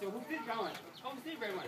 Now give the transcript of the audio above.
So who did that one? Oh, did red one?